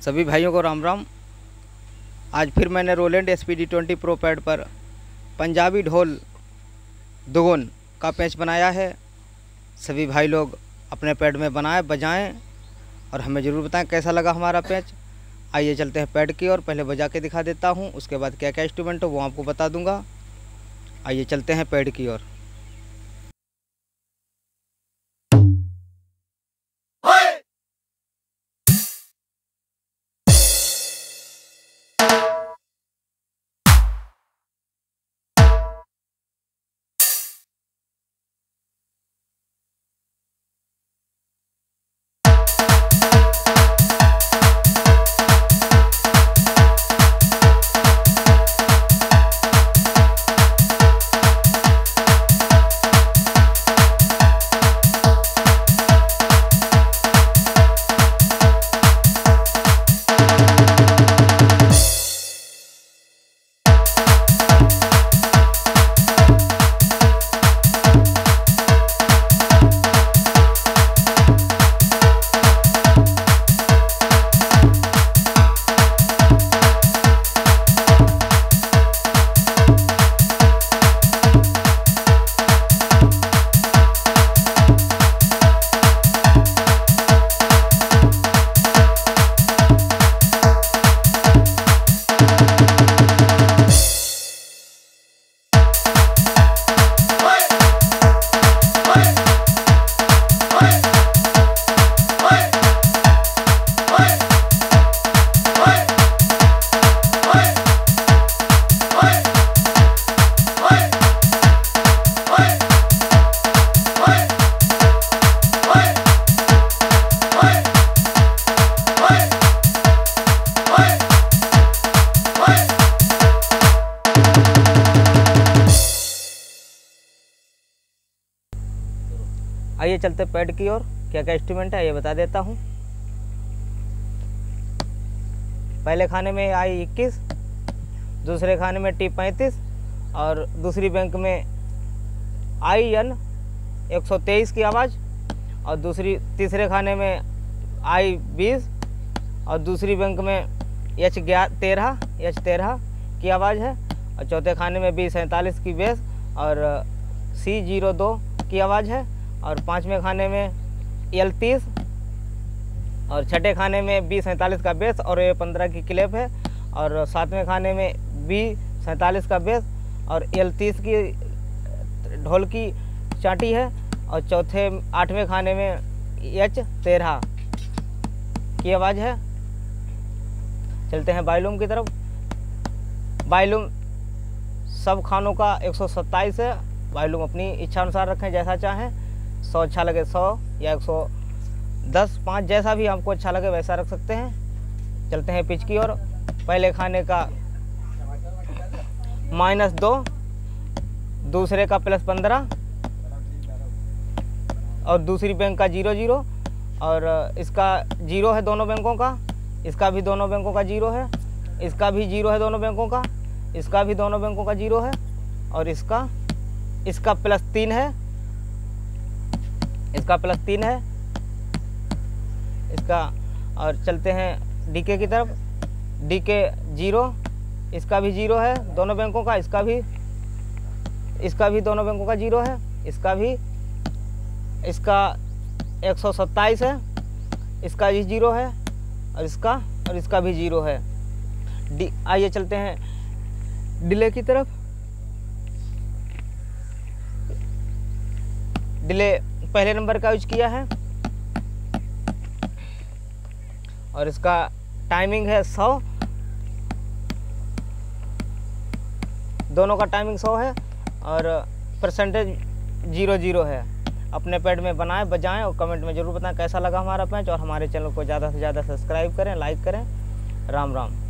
सभी भाइयों को राम राम। आज फिर मैंने Roland S P D twenty pro pad पर पंजाबी ढोल दुगुन का पैच बनाया है। सभी भाई लोग अपने पैड में बनाएँ, बजाएँ और हमें ज़रूर बताएँ कैसा लगा हमारा पैच। आइए चलते हैं पैड की ओर, पहले बजा के दिखा देता हूँ, उसके बाद क्या क्या इंस्ट्रूमेंट हो वो आपको बता दूँगा। आइए चलते हैं पैड की ओर। आइए चलते पैड की ओर। क्या क्या इंस्ट्रूमेंट है, ये बता देता हूँ। पहले खाने में आई इक्कीस, दूसरे खाने में टी पैंतीस, और दूसरी बैंक में आई एन, एक सौ तेईस की आवाज़, और दूसरी, तीसरे खाने में आई बीस, और दूसरी बैंक में एच ग्यारह तेरह, एच तेरह की आवाज़ है, और चौथे खाने में बी सैंतालीस की बेस, और सी ज़ीरो दो की आवाज़ है और पाँचवें खाने में एल तीस और छठे खाने में बी सैंतालीस का बेस और ए पंद्रह की क्लेप है। और सातवें खाने में बी सैंतालीस का बेस और एल तीस की ढोल की चाटी है और चौथे, आठवें खाने में एच तेरह की आवाज़ है। चलते हैं बायलूम की तरफ़। बायलूम सब खानों का एक सौ सत्ताईस है। बायलूम अपनी इच्छा अनुसार रखें जैसा चाहें। सौ अच्छा लगे, सौ या एक सौ दस, पाँच जैसा भी आपको अच्छा लगे वैसा रख सकते हैं। चलते हैं पिच की ओर। पहले खाने का माइनस दो, दूसरे का प्लस पंद्रह, और दूसरी बैंक का ज़ीरो ज़ीरो, और इसका ज़ीरो है दोनों बैंकों का, इसका भी दोनों बैंकों का ज़ीरो है, इसका भी ज़ीरो है दोनों बैंकों का, इसका भी दोनों बैंकों का ज़ीरो है, और इसका इसका प्लस तीन है। इसका प्लस तीन है। इसका, और चलते हैं डीके की तरफ़। डीके ज़ीरो, इसका भी ज़ीरो है दोनों बैंकों का, इसका भी इसका भी दोनों बैंकों का ज़ीरो है। इसका भी, इसका एक सौ सत्ताईस है, इसका भी ज़ीरो है, और इसका और इसका भी ज़ीरो है। डी, आइए चलते हैं डिले की तरफ़। डिले पहले नंबर का यूज़ किया है। और इसका टाइमिंग है सौ। दोनों का टाइमिंग सौ है और परसेंटेज ज़ीरो ज़ीरो है। अपने पैड में बनाएँ, बजाएँ और कमेंट में ज़रूर बताएँ कैसा लगा हमारा पैच और हमारे चैनल को ज़्यादा से ज़्यादा सब्सक्राइब करें लाइक करें। राम राम।